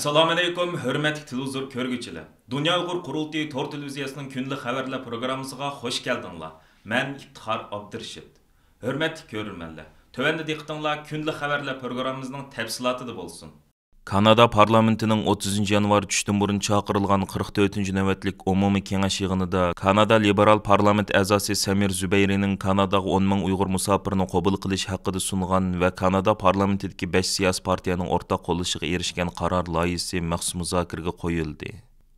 assalomu alaykum hurmatli televizor ko'rguchilar dunyo uyg'ur qurultiyi to'r televiziyasining kunlik xabarlar programmasiga xush keldinglar man ibtihor abdirshid hurmatli ko'rmanlar tuvanda diqtinglar kunlik xabarlar programmamizning tafsilotida bo'lsin канада парламентінің 30 январ түштін бұрын шақырылған 44-ші нәуәтлік умуми кеңес жиғынында канада либерал парламент әзасы сәмир зүбәйренің канадағы 10 мың ұйғыр мұсапырыны қобыл қылыш хақыды сұнған вә канада парламентедегі 5 сиясы партияның орта қолышығы ерішкен қарар лайысы мәқсұм мұзакірге қойылды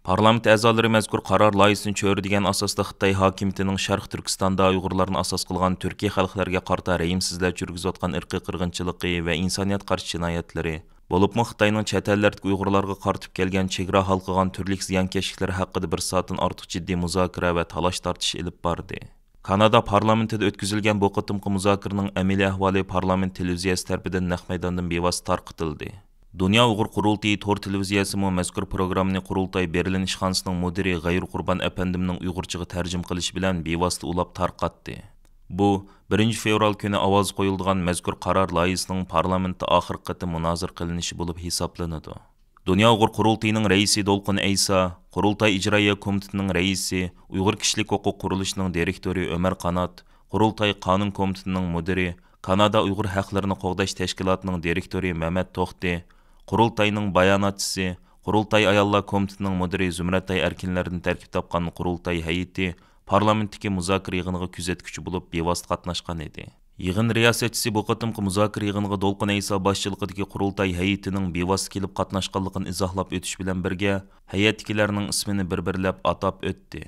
парламент әзалары мәзгүр қарар лайысын чөрі деген асасты қытай хакимтінің шарқ түркістанда ұйғырларын асас қылған түркия халықтарға қарта рейімсізлә жүргізіп жатқан ірқи қырғыншылығы вә инсаният қарсы жинаятлары Болыпмы Қытайның чәтәлләрдік ұйғырларға қартып келген чегра халқыған түрлік зиянкешілер хақыды бір сатын артық жидді мұзакіра вә талаш тартыш еліп барды. Kanada parlamentida өткізілген бұқытымқы qitimqi әмелі ahvoli parlament televiziyasi tarafidan naq maydondan bevosita tarqitildi. Dünya Uğur Qurultayı Tor televiziyası mı məzkur Qurultay Berlin işxanasının müdiri Gayr Qurban əpəndiminin Uyğurçığı tərcüm qilish bilan bevosita ulab Bu 1 fevral күні аваз қойылған мәзгүр қарар лайысының парламентті ақыр қыты мұназыр қылынышы болып хисапланады. Дүния ұғыр құрылтайының рейсі Долқын Әйса, құрылтай ижрайя комитетінің рейсі, ұйғыр кішілік оқу құрылышының директоры Өмір Қанат, құрылтай қанын комитетінің мүдірі, Канада ұйғыр хақларыны қоғдаш тәшкілатының директоры Мәмәт Тоқты, құрылтайның баянатшысы, құрылтай аялла комитетінің мүдірі Зүмратай әркенлердің тәркіп тапқан құрылтай хәйеті, парламенттикке музакир йыгыныгы күзөткүчү болуп бевасыт катнашкан эди Йыгын риясетчиси бу кытымкы музакир йыгыныгы Долкун Айса башчылыгындагы курултай һәйәтенең бевасыт килеп катнашканлыгын изахлап үтүш белән бергә һәйәткиләрнең исмин бер-берләп атап өтті.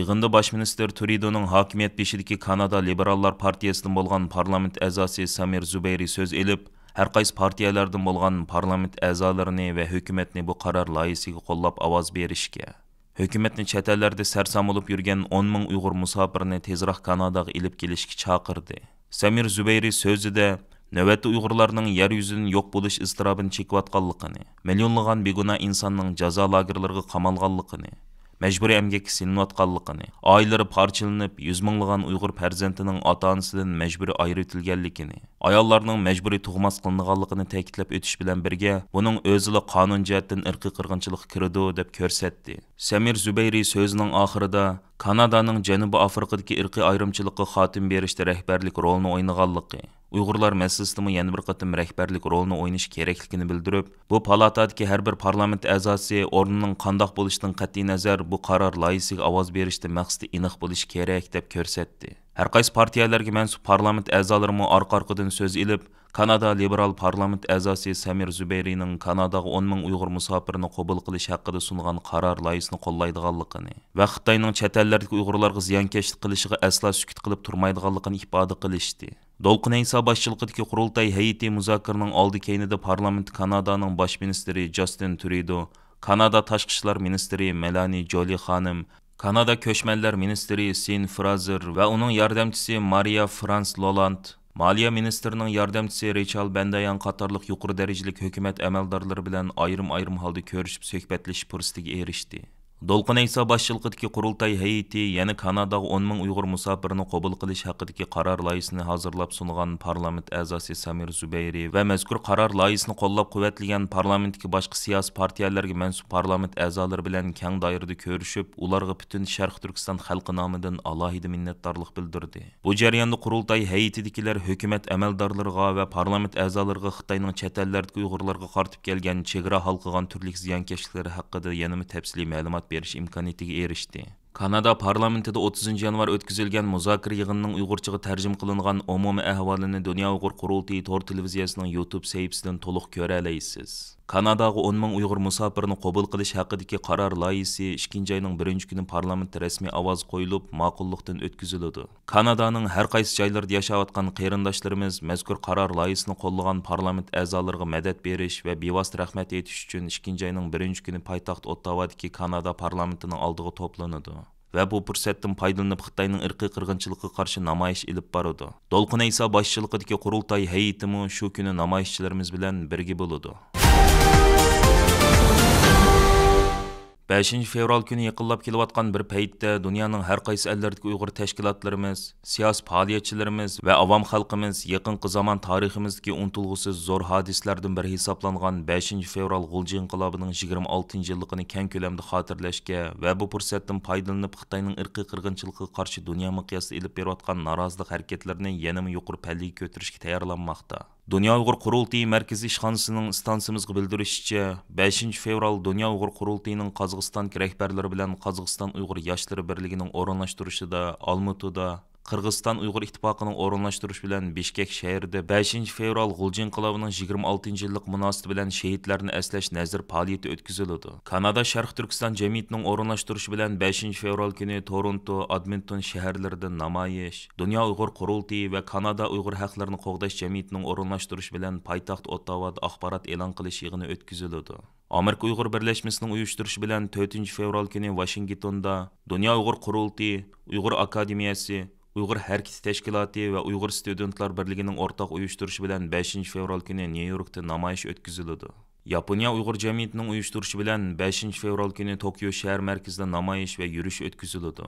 Йыгында баш министр Туридоның хакимиет бешидәге Канада либераллар партиясының болған парламент әзасы Самир Зубейри сөз еліп, һәр кайсы партияләрдән булган парламент әгъзаларын ве хөкүмәтне бу карар лаисиге коллап аваз берішке hukumatni chet ellarda sarsam bo'lib yurgan 10 ming uyg'ur musofirni tezroq kanadaga ilib kelishga chaqirdi samir zubayri so'zida navbatda uyg'urlarning yer yuzini yo'q bo'lish iztirobini chekayotganligini millionlagan beguna insonning jazo lagerlariga qamalganligini мәжбүрі әмгек сілініп жатқанлығын айлары парчыланып жүз мыңдаған ұйғыр перзентінің ата анасынан мәжбүрі айырып өтілгенлігін аялдардың мәжбүрі туғмас қылынғанлығын тәкітлеп өтіш білән бірге бұның өзілі қанун жәттен ірқи қырғыншылық кірді деп көрсетті сәмир зүбәйри сөзінің ақырыда канаданың жәнубы африкадағы ірқи айырымшылыққа хатым берішті рәхбәрлік ролын ойнағанлығы uyg'urlar masalasida yana bir qatim rahbarlik rolini o'ynash kerakligini bildirib bu palatadagi har bir parlament a'zosi o'rnining qandoq bo'lishidan qat'iy nazar bu qaror loyihasiga ovoz berishda maqsadi aniq bo'lishi kerak deb ko'rsatdi har qaysi partiyalarga mansub parlament a'zolari orqa orqadan so'z ilib kanada liberal parlament a'zosi samir zubayriyning kanadaga 10 ming uyg'ur musofirini qabul qilish haqida sungan qaror loyihasini qo'llaydiganligini va xitoyning chet ellardagi uyg'urlarga ziyonkashlik qilishiga aslo sukut qilib turmaydiganligini ifoda qilishdi Долқын Эйса башчылыгындагы курултай Хаити музакирнең алды кейниде парламент Канаданың баш министры Джастин Трюдо, Канада ташкы эшләр министры Мелани Джоли ханым, Канада көчмәнләр министры Син Фразер ва уның ярдәмчесе Мария Франс Лоланд, Maliya ministrinin yardımcısı Rachel Bendayan Qatarlıq yuqur dərəcəlik hökumət əməldarları bilən ayrım-ayrım halda görüşüb söhbətləşib fürsətinə erişdi. долкун айса башчылыгындагы курултай һәйити яны канадага 10 миң уйгур мусафирни кабул кылыш хакындагы карар лоясыны хазырлап сунган парламент әзасы самир зубайри ва мәзкур карар лоясыны коллап куввәтләгән парламенттагы башка сияс партияләргә мәнсуп парламент әзалары белән кәң дайырды көрүшүп, уларга бүтән Шәрқ Түркстан халкы намыдан алаһиде миннәттарлык белдерде. Бу җарыянда курултай һәйитидәкеләр хөкүмәт әмәлдарларга ва парламент әзаларыга Хитаенның чәт әлләрдәге уйгырларга картып килгән чегра халкыган төрлек зыянкәшлекләре хакында янымы тәфсилий мәгълүмат cevap veriş imkanı erişti. Kanada parlamentida 30 январ өткізілген muzokara yig'inining uyg'urchaga тәржім қылынған umumiy ahvolini dunyo uyg'ur құрултығы тор телевизиясының youtube sahifasidan толық ko'ra әлейсіз. Канадағы 10 ming uyg'ur musofirni qabul qilish haqidagi qaror лайысы 2 ayning 1 kuni parlamentda rasmiy қойылып, qo'yilib ma'qullikdan o'tkaziladi kanadaning har qaysi yashayotgan qarindoshlarimiz mazkur qaror qo'llagan парламент a'zolariga berish va rahmat uchun 2 1 kuni poytaxt kanada oldiga топланыды ва бу пурсаттан пайдаланып Хытайның ирқи кыргынчылыкка каршы намайиш илип баруды. Долкын Айса башчылыгындагы курултай һәйәтеме шу көне намайишчыларыбыз белән бергә булуды. 5 fevral күні yaqinlab kelayotgan bir paytda dunyoning har qaysi ellardagi uyg'ur tashkilotlarimiz siyosiy faoliyatchilarimiz va авам xalqimiz yaqinqi zamon tariximizdagi ұнтулғысыз zo'r hadislardan biri hisoblangan 5 fevral g'ulji inqilobining 26 yilligini keng ko'lamda xotirlashga va bu fursatdan foydalanib xitoyning irqiy qirg'inchilikqa qarshi dunyo miqyosida ilib berayotgan norozilik harakatlarini yanama yuqori pallga ko'tarishga tayyorlanmoqda Дөнья ұғыр құрылтый мәркізі ішқанысының станциямызғы білдірішіше, 5 феврал Дөнья ұғыр құрылтыйның Қазғыстан керекбәрлері білен Қазғыстан ұйғыр яшылары бірлігінің орынлаштырышыда, Алмытыда, qirg'iziston uyg'ur ittifoqining o'rinlashtirishi bilan bishkek shahrida 5 fevral g'uljin inqilobining 26 yillik munosabati bilan shehidlarni eslash nazr faoliyati o'tkaziladi kanada sharq turkiston jamiyatining o'rinlashtirishi bilan 5 fevral kuni toronto adminton shaharlarida namoyish dunyo uyg'ur qurultiyi va kanada uyg'ur haqlarini qo'g'dash jamiyatining o'rinlashtirishi bilan poytaxt ottavada axborot e'lon qilish yig'ini o'tkaziladi Amerika Uyghur Birleşmesi'nin uyuşturuşu bilen 4. fevral günü Washington'da Dünya Uyghur Kurulti, Uyghur Akademiyası, Uyğur Hərəkət Təşkilatı və Uyğur Studentlar Birliyinin ortaq uyuşturuşu bilan 5 fevral günü Nyu-Yorkda namoyish o'tkaziladi. Yaponiya Uyğur jamiyatining uyushtirilishi bilan 5 fevral kuni Tokio shahar markazida namoyish va yurish o'tkaziladi.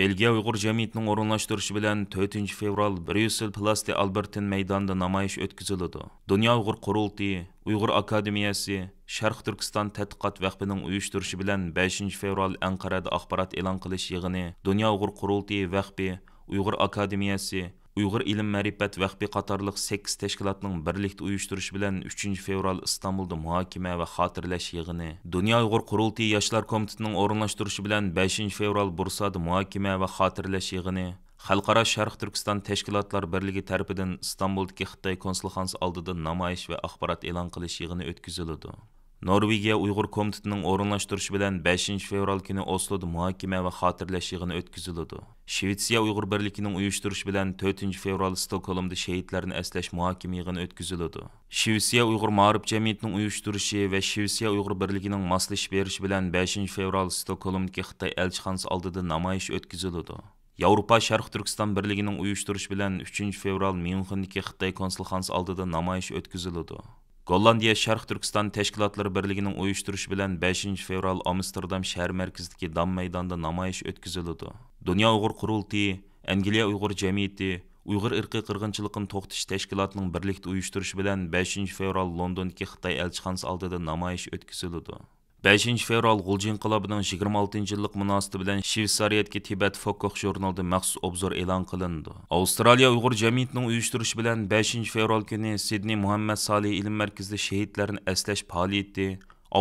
Belgiya Uyğur jamiyatining o'rinlashtirishi bilan 4 fevral Bryussel Plasti Albertin maydonida namoyish o'tkaziladi. Dunyo Uyğur qurultiyi, Uyğur akademiyasi, Sharq Turkiston tadqiqot vaqtining uyushtirishi bilan 5 fevral Anqarada axborot e'lon qilish yig'ini, Dunyo Uyğur qurultiyi vaqti uyg'ur akademiyasi uyg'ur ilm ma'rifat vahbi qatorliq sakkiz tashkilotning birlikda uyushtirishi bilan uchinchi fevral istanbulda muhokama va xotirlash yig'ini dunyo uyg'ur qurultiyi yoshlar komitetining o'rinlashtirishi bilan beshinchi fevral bursada muhokama va xotirlash yig'ini xalqaro sharq turkiston tashkilotlar birligi tarafidan istanbuldagi xitoy konsulxonasi oldida namoyish va axborot e'lon qilish yig'ini o'tkaziladi Норвегия Уйғур комитетінің орынлаштырушы білән 5 феврал күні Ослоды мұхакиме ва қатырләш иғыны өткізілуді. Швеция Уйғур бірлікінің ұйыштырушы білән 4 феврал Стокколымды шейітлерін әсләш мұхакиме иғыны өткізілуді. Швеция Уйғур мағарып жәмейтінің ұйыштырушы ва Швеция Уйғур бірлікінің маслыш беріш білән 5 феврал Стокколымды кеқтай әлчханс алдыды намайыш өткізілуді. Еуропа Шарқ Түркістан бірлігінің ұйыштырушы білән 3 феврал Мюнхендіке Қытай консулханс алдыды намайыш өткізілуді голландия шарх түркістан тәшкілатлары бірлігінің ұйыштырушы білән 5 феврал амстердам шәр мәркіздікі дам майданда намайыш өткізілді дүния ұйғыр құрылтайы әңгілия ұйғыр жәмиеті ұйғыр ірқі қырғыншылығын тоқтыш тәшкілатының бірлікті ұйыштырушы білән 5 феврал лондонке қытай әлшіханс алдыда намайыш өткізілді 5 fevral Gulji inqilobinin 26 yillik munosabati bilan Shveysariyaga Tibet Fokok jurnalida maxsus obzor e'lon qilindi. Avstraliya Uyg'ur jamiyatining uyushtirishi bilan 5 fevral kuni Sidney Muhammad Salih ilm markazida shehidlarni eslash faoliyati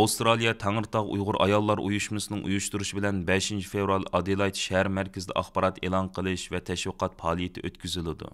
Avstraliya Tangirtog' Uyg'ur ayollar uyushmasining uyushtirishi bilan 5 fevral Adelaide shahar markazida axborot e'lon qilish va tashviqot faoliyati o'tkaziladi.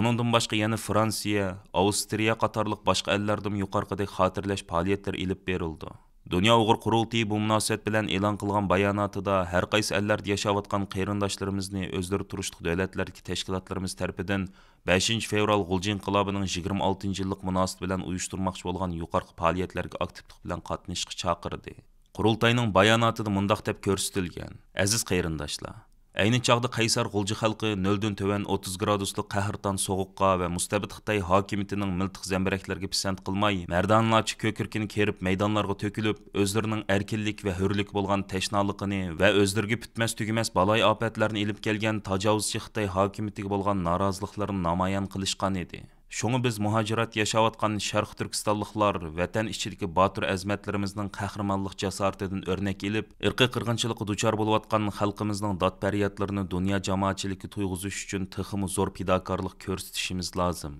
Onundan başqa yana Fransiya, Avstriya qatarlıq başqa əllərdən yuqarıdakı xatirləş fəaliyyətlər elib verildi. Дүния ұғыр Курултыы бұл мұнасет білән қылған қылған баянатыда да, әр қайс әлләрді яшаватқан кайрындашларыбызны өздір тұрыштық дәүләтләрдәге тәшкілатларымыз тарафыдан 5 феврал ғылжин қылабының 26 жылық мұнасет білән ұйыштырмақшы болған юқарқы пағалиетлерге активлык білән қатнышқы чақырды. Құрылтайның баянатыда мұндақ деп көрсетілген. Әзіз қайрындашлар, Әйні чағды қайсар ғолжы қалқы нөлден төвен 30 градуслық қәһіртан соғыққа вә мұстабит Қытай хакимитінің мүлтіқ зәмбірәклерге пісәнд қылмай, мәрданлачы көкіркені керіп мейданларға төкіліп, өздерінің әркелік вә хүрлік болған тәшналықыны вә өздерге пітмәс түгімәс балай апәтлерін еліп келген тажауызшы Қытай хакимитігі болған наразылықларын намаян қылышқан еді. Şoňa biz muhajirat ýaşawatgan Şarq Türkistanlyklar vatan içindeki batur äzmetlerimiziň kahramanlyk jasaratından örnek elip, irqi qırgynçylygy duçar bolýatgan halkymyzyň datperyatlaryny dünýä jamaatçyligi tuýguzyş üçin tyhymy zor pidakarlyk körsetişimiz lazım.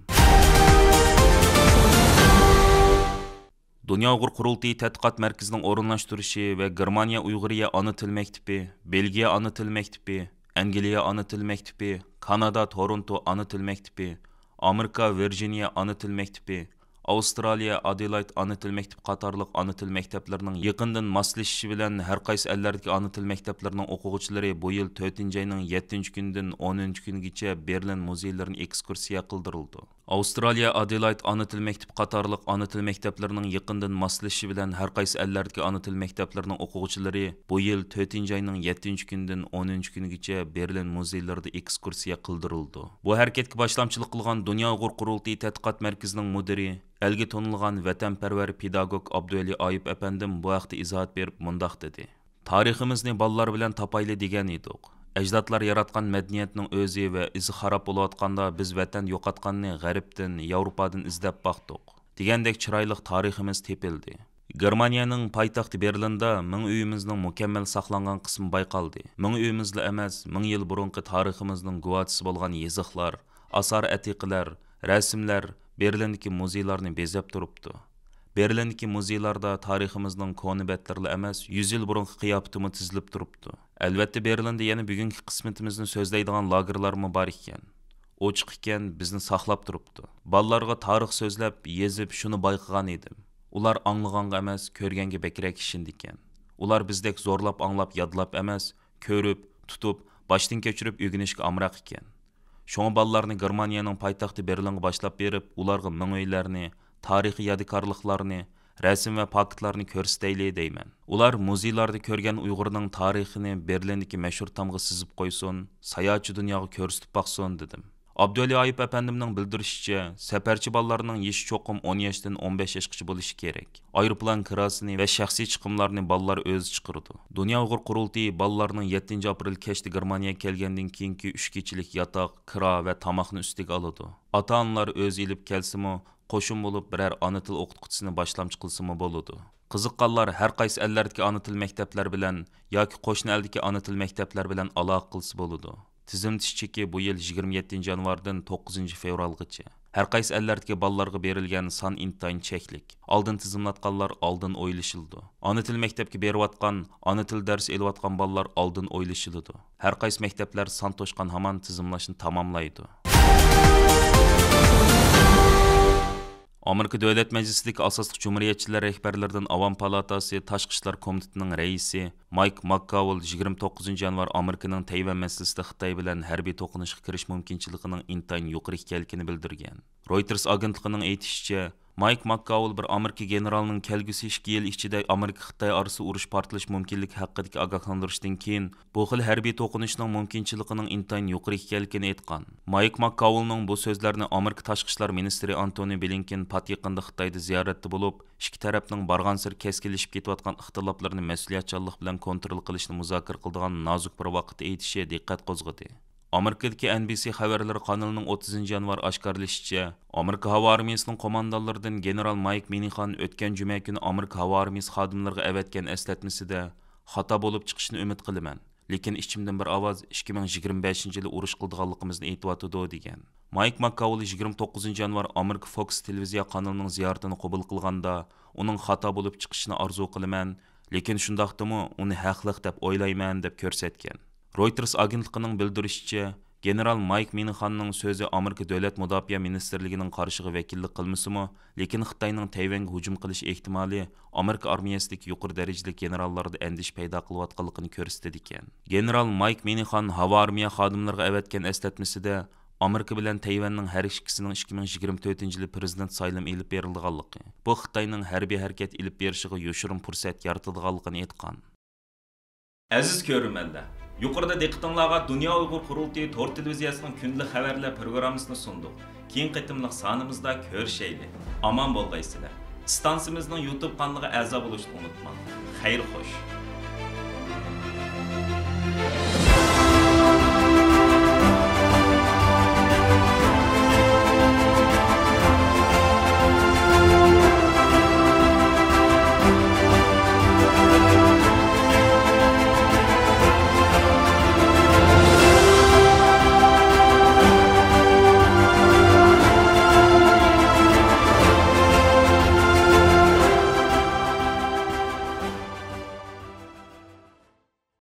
Dünya Uyghur Qurultayı Tədqiqat Mərkəzinin orunlaşdırışı və Germaniya Uyğuriya Ana Dil Məktibi, Belgiya Ana Dil Məktibi, Angliya Ana Dil Məktibi, Kanada Toronto Ana Dil Məktibi, америка вирджиния ана тіл мектебі, австралия аделайт ана тіл мектеп қатарлық ана тіл мектеплерінің якындан маслишиши билан һәр кайсы әлләрдәге ана тіл мәктәпләренең оқучылары бу ел 4 айның 7 көндән 10 көнгечә берлин музейлерін экскурсия қылдырылды. Австралия Аделайт ана тіл мәктәп қатарлық ана тіл мәктәпләренең якындан маслашы белән һәр кайсы әлләрдәге ана тіл мәктәпләренең оқучылары бу ел 4-нче айның 7-нче көндән 10-нче көнгәчә Берлин музейларында экскурсия қылдырылды. Бу хәрәкәткә башламчылык кылган Дөнья Угыр курултай тадқиқат мәркәзенең мөдире әлге тонылган ватанпәрвәр педагог Абдуәли Айып әпәндем бу вакытта изахат берип мындак диде. Тарихимызны балалар белән тапайлы деген идек. Әждатлар яратқан мәдениетнің өзі өзі ізі харап болуатқанда атқанда біз вәтән жоқатқанны ғәріптен, Еуропадан іздеп бақтық. Дегендек чырайлық тарихымыз тепілді. Германияның пайтақты Берлинда мың үйіміздің мүкәммәл сақланған қысым байқалды. Мың үйімізді әмәз, мың ел бұрынғы тарихымыздың гуатысы болған езіқлар, асар әтиқілер, рәсімлер музейларны безеп тұрыпты. Berlindəki музейларда тарихымыздың koni bətlərlə emas, 100 il бұрынғы қияптымы tizilib turubdu. Əlbəttə Berlində yəni bugünkü бүгінгі sözləydigan lagerlər mə бар ekan. ochiq ekan bizni saqlab turibdi bolalarga tarix so'zlab yezib shuni bayqigan edim ular anglaganga emas ko'rganga бәкірек ekan ular біздек zo'rlab anglab yodlab emas ko'rib tutib boshdan kechirib o'rganishga amroq ekan shunga bolalarni Германияның poytaxti berlinga boshlab berib ularga tarixi yadikarlıqlarını, rəsm və paketlərini göstərəyli deymən. Ular muzeylərdə görgən Uyğurun tarixini Berlindəki məşhur tamğı sızıb qoysun, sayaçı dünyaya göstərib baxsın dedim. Abdüli Ayıb əfəndimin bildirişçə, səfərçi ballarının yaş çoxum 10 yaşdan 15 yaşqıçı bolışı kerak. Aeroplan kirasını və şəxsi çıxımlarını ballar öz çıxırdı. Dünya Uyğur Qurultayı ballarının 7 aprel keçdi Germaniya kelgəndən keyinki 3 keçilik yataq, kira və tamaqni üstəgə alıdı. Ata-analar öz elib kəlsimi, qo'shim bo'lib biror ona til o'qitquchisini boshlamchi qilsimi bo'ladi qiziqqanlar har qaysi allardagi ona til maktablar bilan yoki qo'shni aldagi ona til maktablar bilan aloqa qilsa bo'ladi tizim tishchiki bu yil 27 yanvardan 9 fevralgacha har qaysi allardagi bolalarga berilgan son intayin cheklik oldin tizimlatganlar oldin o'ylashildi ona til maktabga berayotgan ona til dars elayotgan bolalar oldin o'ylashiladi har qaysi maktablar son to'shgan hamon tizimlashni tamomlaydi Америка Дәүләт Мәҗлесендәге асаслык җумһуриятчылар рәхбәрләрдән аван палатасы Ташкы комитетінің комитетының Майк Маккаул 29 январь Американың Тайвань мәсьәлесендә Хитаи белән хәрби токынышка кириш мөмкинчелегенең интайн юк икәнлеген белдергән. Reuters агентлыгының әйтүенчә, майк маккаул бір америка генералынын келгүсү эки эл ичинде америка кытай арасы уруш партылыш мумкинлиги хакыдагы агахландырыштан кейін, бұл қыл харбий токунуштун мумкинчилигинин интайын жукур экенлигин айткан майк маккаулнун бұл сөздөрүн америка ташкы иштер министри антони блинкин пат якында кытайда зияратта болуп эки тараптын барган сыр кескинлешип кетип атқан ыктылапларын масъулиятчанлык менен контроль кылышны музакир қылдыған назук бір вакыт айтышы диккат козгоду Amerikadagi NBC xabarlari каналының 30 yanvar oshkorlashicha, Amerika havo armiyasining qo'mondonlaridan general Mayk Minixan o'tgan juma kuni Amerika havo armiyasi xodimlariga avatgan eslatmasida xato bo'lib chiqishini umid qilaman. Lekin ichimdan bir ovoz 2025-yili urush qildiganligimizni aytayotdi degan. Mayk Makkaul 29 yanvar Amerika Fox televiziya kanalining ziyoratini qabul qilganda, uning xato bo'lib chiqishini orzu qilaman, lekin shundoqdimi uni haqliq deb o'ylayman deb ko'rsatgan. Reuters агентлігінің білдірісіше, генерал Майк Миниханның сөзі Америка Дөлет Мұдапия Министрлігінің қаршығы вәкілдік қылмысы мұ, лекен Қытайның Тайвенгі хүчім қылыш ехтімалі Америка армиясыдық юқыр дәрежілік генералларды әндіш пайда қылуат қылықын көрісті декен. Генерал Майк Минихан хава армия қадымларға әвәткен әстәтмісі де, Америка білән Тайвенның һәр ішкісінің 2024-жілі президент сайлым еліп берілдіғалықы. Бұл Қытайның һәрбе әрекет еліп берішіғы юшырым пұрсәт яртыдығалықын етқан. Әзіз көрімелді, yuqorida diqqatinglarga dunyo uyg'ur qurultiyi to'r televiziyasining kunlik xabarlar programmasini sunduq keyingi qitimliq sonimizda ko'rishayli omon bo'lgaysizlar stansiyamizning youtube kanaliga a'zo bo'lishni unutmang xayr xo'sh